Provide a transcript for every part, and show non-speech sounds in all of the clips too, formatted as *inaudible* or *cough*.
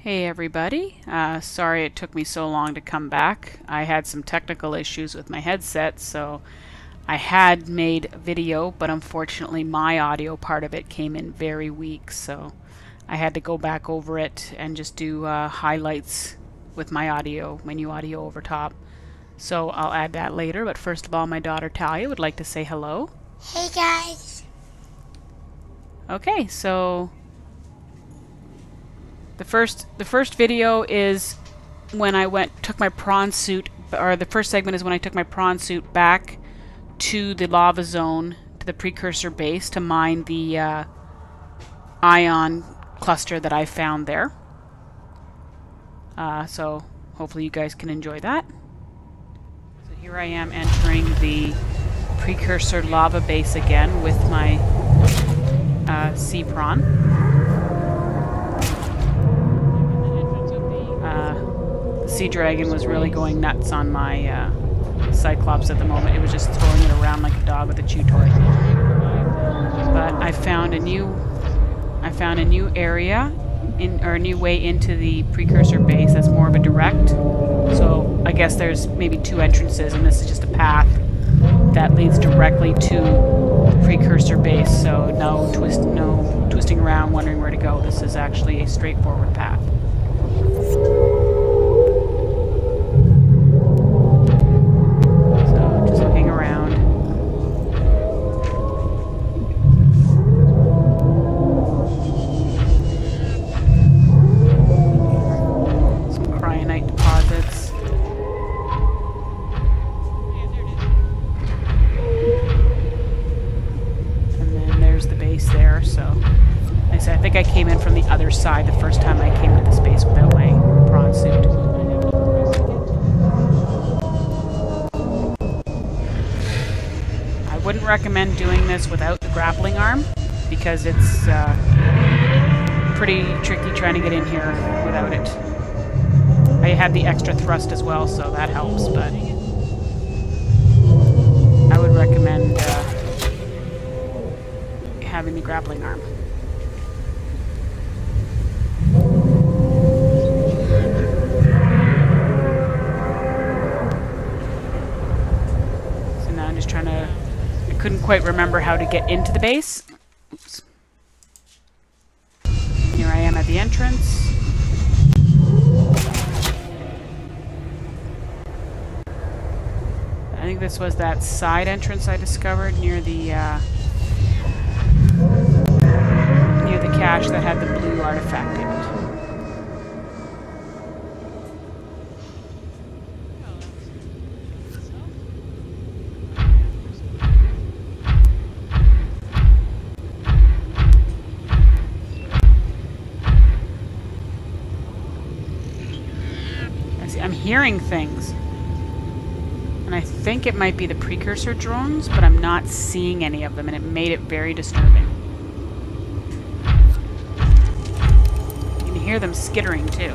Hey everybody, uh, sorry it took me so long to come back. I had some technical issues with my headset, so I had made video, but unfortunately my audio part of it came in very weak, so I had to go back over it and just do uh, highlights with my audio, my new audio over top. So I'll add that later, but first of all my daughter Talia would like to say hello. Hey guys. Okay, so the first the first video is when I went took my prawn suit or the first segment is when I took my prawn suit back to the lava zone to the precursor base to mine the uh, ion cluster that I found there. Uh, so hopefully you guys can enjoy that. So here I am entering the precursor lava base again with my uh, sea prawn. Sea dragon was really going nuts on my uh, cyclops at the moment. It was just throwing it around like a dog with a chew toy. But I found a new, I found a new area, in or a new way into the precursor base. That's more of a direct. So I guess there's maybe two entrances, and this is just a path that leads directly to the precursor base. So no twist, no twisting around, wondering where to go. This is actually a straightforward path. Recommend doing this without the grappling arm because it's uh, pretty tricky trying to get in here without it. I had the extra thrust as well, so that helps, but I would recommend uh, having the grappling arm. Couldn't quite remember how to get into the base. Oops. Here I am at the entrance. I think this was that side entrance I discovered near the uh, near the cache that had the blue artifact in it. I see, I'm hearing things. And I think it might be the precursor drones, but I'm not seeing any of them, and it made it very disturbing. You can hear them skittering, too.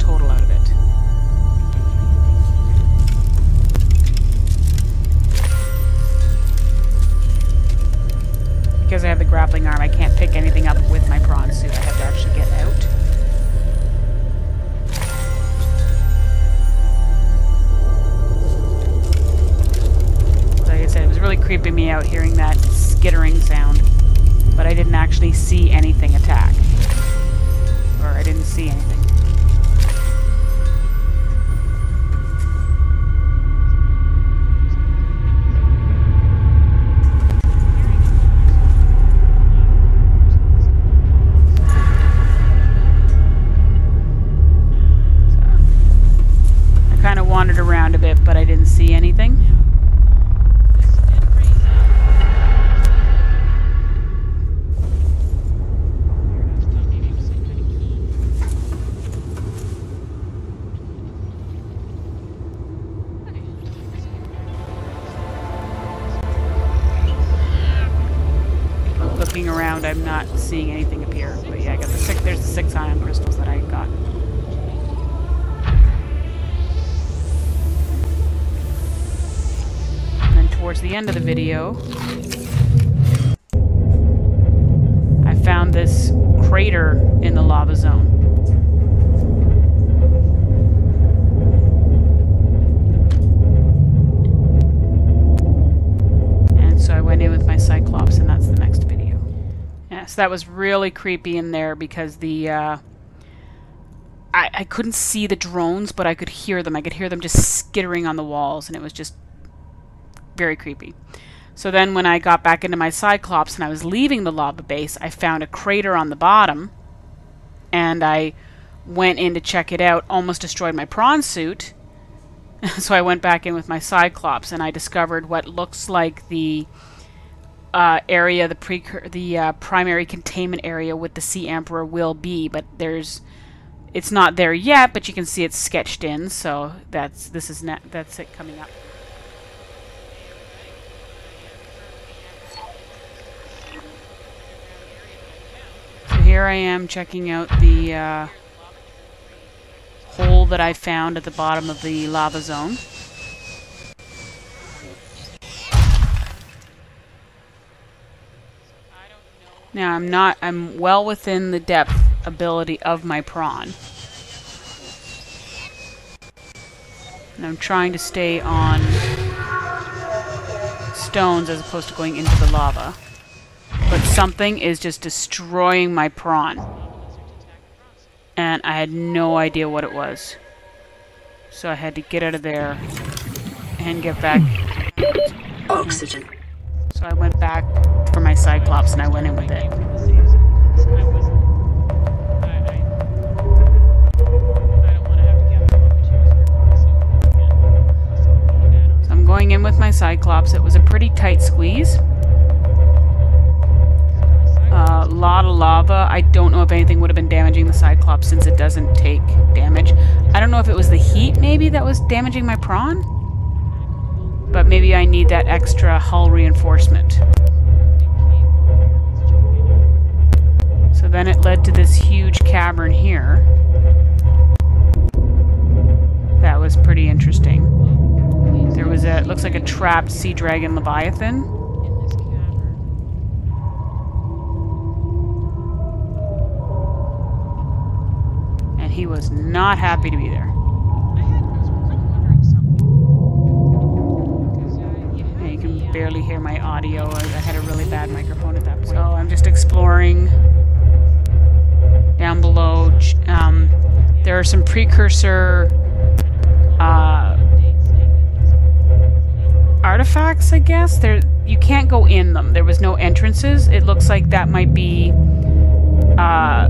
Total out of it. Because I have the grappling arm, I can't pick anything up with my prawn suit. I have to actually get out. Like I said, it was really creeping me out hearing that skittering sound. But I didn't actually see anything attack. Or I didn't see anything. Seeing anything appear. But yeah, I got the six. There's the six ion crystals that I got. And then towards the end of the video, I found this crater in the lava zone. So that was really creepy in there because the uh, I, I couldn't see the drones, but I could hear them. I could hear them just skittering on the walls, and it was just very creepy. So then when I got back into my Cyclops and I was leaving the lava base, I found a crater on the bottom, and I went in to check it out, almost destroyed my prawn suit. *laughs* so I went back in with my Cyclops, and I discovered what looks like the uh, area, the pre the uh, primary containment area with the Sea Emperor will be, but there's it's not there yet, but you can see it's sketched in. So that's this is that's it coming up. So here I am checking out the uh, hole that I found at the bottom of the lava zone. Now I'm not, I'm well within the depth ability of my prawn. And I'm trying to stay on stones as opposed to going into the lava. But something is just destroying my prawn. And I had no idea what it was. So I had to get out of there and get back. Oxygen. So I went back for my Cyclops and I went in with it. So I'm going in with my Cyclops. It was a pretty tight squeeze. A uh, lot of lava. I don't know if anything would have been damaging the Cyclops since it doesn't take damage. I don't know if it was the heat maybe that was damaging my prawn? But maybe I need that extra hull reinforcement. So then it led to this huge cavern here. That was pretty interesting. There was a, looks like a trapped sea dragon leviathan. And he was not happy to be there. Barely hear my audio. I, I had a really bad microphone at that point. So I'm just exploring down below. Um, there are some precursor uh, artifacts, I guess. There, you can't go in them. There was no entrances. It looks like that might be uh,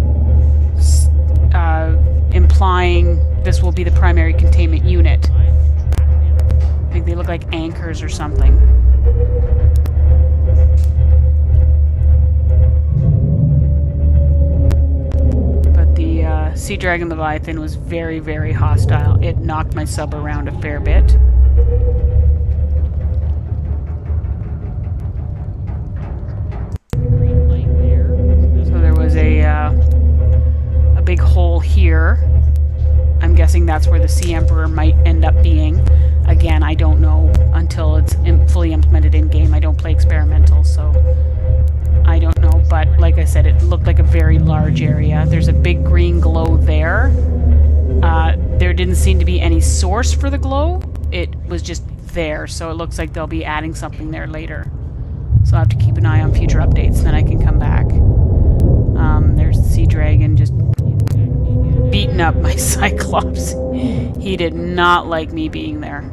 uh, implying this will be the primary containment unit. I think they look like anchors or something. But the uh, Sea Dragon Leviathan was very, very hostile. It knocked my sub around a fair bit. So there was a, uh, a big hole here. I'm guessing that's where the Sea Emperor might end up being. Again, I don't know until it's fully implemented in-game. I don't play experimental, so I don't know. But like I said, it looked like a very large area. There's a big green glow there. Uh, there didn't seem to be any source for the glow. It was just there, so it looks like they'll be adding something there later. So I'll have to keep an eye on future updates, then I can come back. Um, there's the Sea Dragon just beating up my *laughs* Cyclops. He did not like me being there.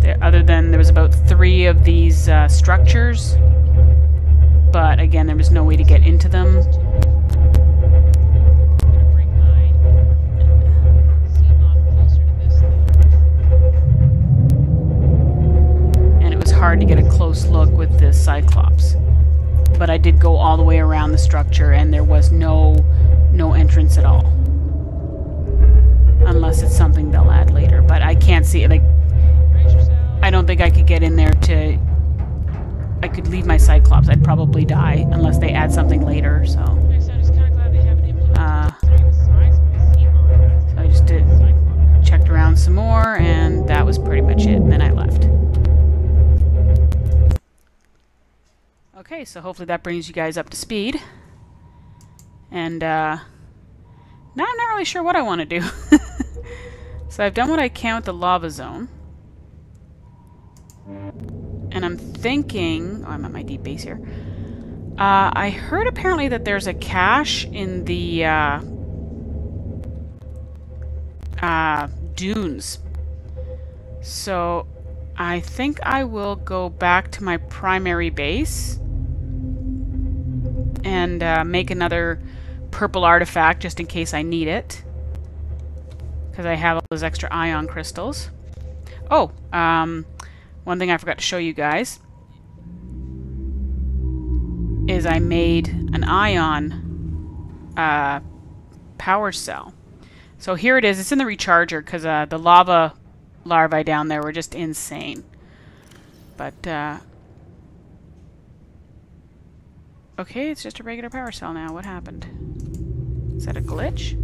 There, other than there was about three of these uh, structures, but again, there was no way to get into them. And it was hard to get a close look with the Cyclops. But I did go all the way around the structure and there was no no entrance at all. Unless it's something they'll add later. But I can't see it. Like, I don't think I could get in there to I could leave my Cyclops, I'd probably die unless they add something later, so. Uh, I just did, checked around some more, and that was pretty much it, and then I left. Okay, so hopefully that brings you guys up to speed. And, uh, now I'm not really sure what I want to do. *laughs* so I've done what I can with the lava zone. And I'm thinking... Oh, I'm at my deep base here. Uh, I heard apparently that there's a cache in the uh, uh, dunes. So I think I will go back to my primary base and uh, make another purple artifact just in case I need it. Because I have all those extra ion crystals. Oh, um, one thing I forgot to show you guys is I made an ion uh, power cell. So here it is. It's in the recharger because uh, the lava larvae down there were just insane. But, uh, okay, it's just a regular power cell now. What happened? Is that a glitch?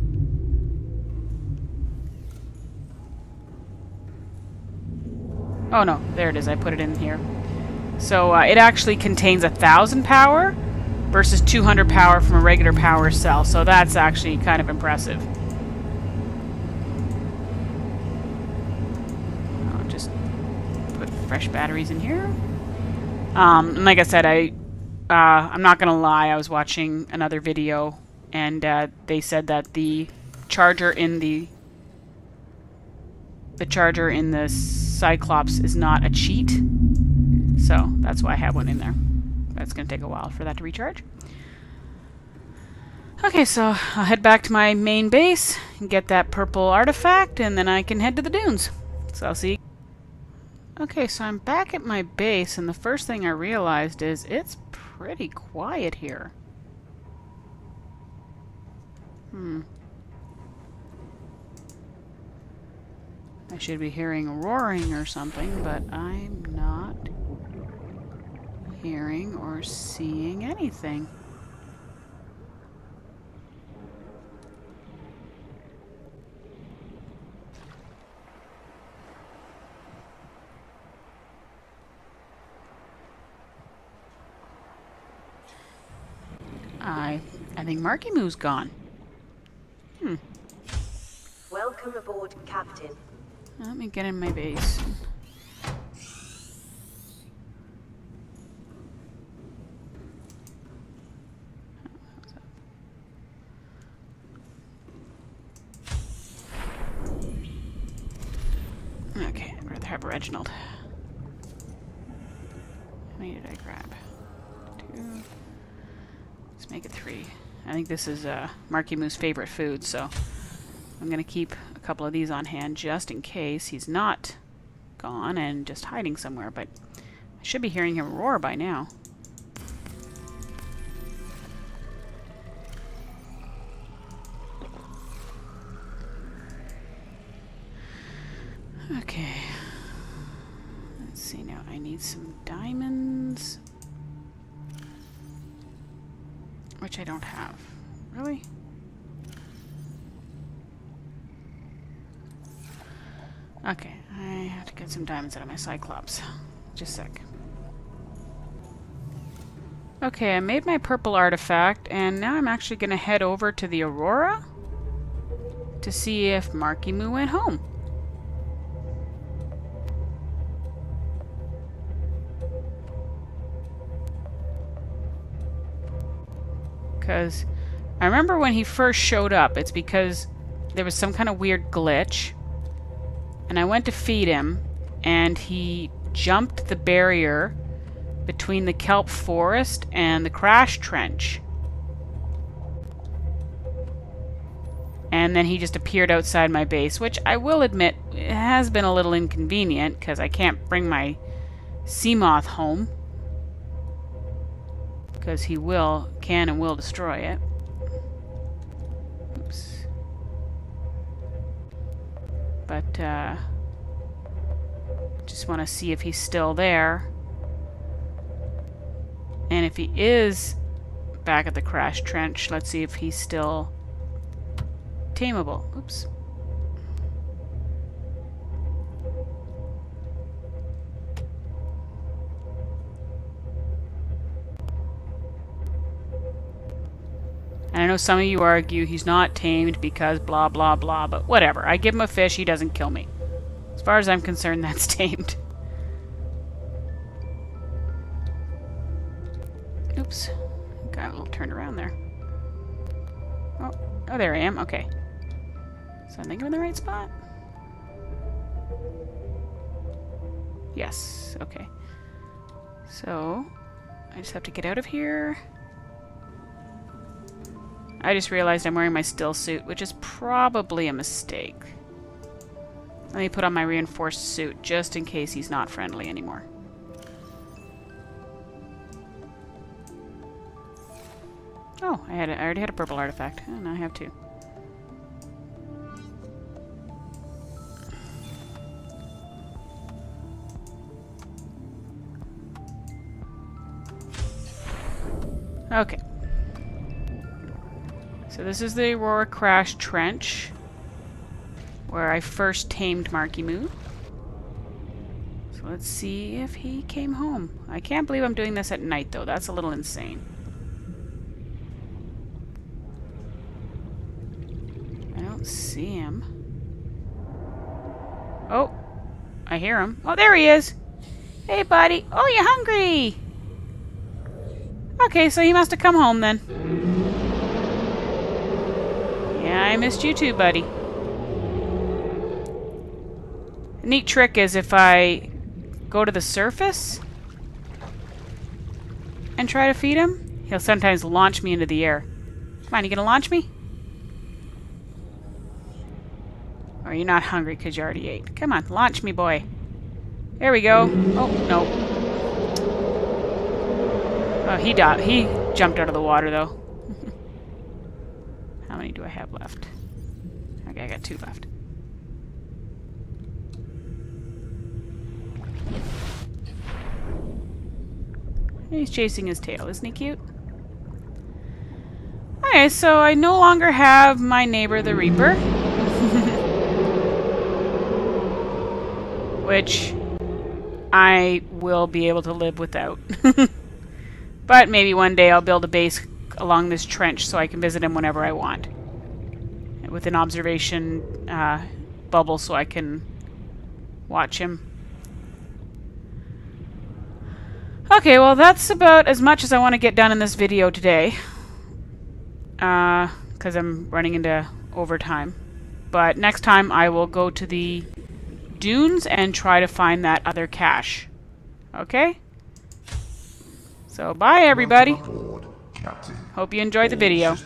Oh no, there it is. I put it in here. So uh, it actually contains a thousand power versus 200 power from a regular power cell. So that's actually kind of impressive. I'll just put fresh batteries in here. Um, and like I said, I uh, I'm not gonna lie. I was watching another video, and uh, they said that the charger in the the charger in the Cyclops is not a cheat. So that's why I have one in there. That's going to take a while for that to recharge. Okay, so I'll head back to my main base and get that purple artifact, and then I can head to the dunes. So I'll see. Okay, so I'm back at my base, and the first thing I realized is it's pretty quiet here. Hmm. I should be hearing roaring or something, but I'm not hearing or seeing anything. I I think Markimoo's gone. Hmm. Welcome aboard, Captain. Let me get in my base. Okay, I'd rather have Reginald. How many did I grab? Two. Let's make it three. I think this is uh, Markimoo's favorite food, so I'm to keep couple of these on hand just in case he's not gone and just hiding somewhere, but I should be hearing him roar by now. Okay. Let's see now. I need some diamonds. Which I don't have. Really? Okay, I have to get some diamonds out of my Cyclops. Just a sec. Okay, I made my purple artifact, and now I'm actually going to head over to the Aurora to see if Markimoo went home. Because I remember when he first showed up, it's because there was some kind of weird glitch and I went to feed him, and he jumped the barrier between the kelp forest and the crash trench. And then he just appeared outside my base, which I will admit has been a little inconvenient because I can't bring my Seamoth home. Because he will, can and will destroy it. But uh, just want to see if he's still there. And if he is back at the crash trench, let's see if he's still tameable. Oops. Know some of you argue he's not tamed because blah blah blah, but whatever. I give him a fish, he doesn't kill me. As far as I'm concerned, *laughs* that's tamed. Oops. Got a little turned around there. Oh, oh there I am. Okay. So I think I'm in the right spot? Yes. Okay. So, I just have to get out of here. I just realized I'm wearing my still suit, which is probably a mistake. Let me put on my reinforced suit, just in case he's not friendly anymore. Oh, I had a, I already had a purple artifact. Oh, now I have two. Okay. So this is the Aurora Crash Trench, where I first tamed Markimoo. So let's see if he came home. I can't believe I'm doing this at night, though. That's a little insane. I don't see him. Oh, I hear him. Oh, there he is. Hey, buddy. Oh, you hungry? Okay, so he must have come home then. Yeah, I missed you too, buddy. Neat trick is if I go to the surface and try to feed him, he'll sometimes launch me into the air. Come on, you gonna launch me? Or are you not hungry because you already ate? Come on, launch me, boy. There we go. Oh, no. Oh, he. He jumped out of the water, though. Many do I have left? Okay, I got two left. He's chasing his tail. Isn't he cute? Okay, so I no longer have my neighbor the Reaper. *laughs* Which I will be able to live without. *laughs* but maybe one day I'll build a base along this trench so I can visit him whenever I want. With an observation uh, bubble so I can watch him. Okay, well that's about as much as I want to get done in this video today. Because uh, I'm running into overtime. But next time I will go to the dunes and try to find that other cache. Okay? So bye everybody. Hope you enjoyed the video.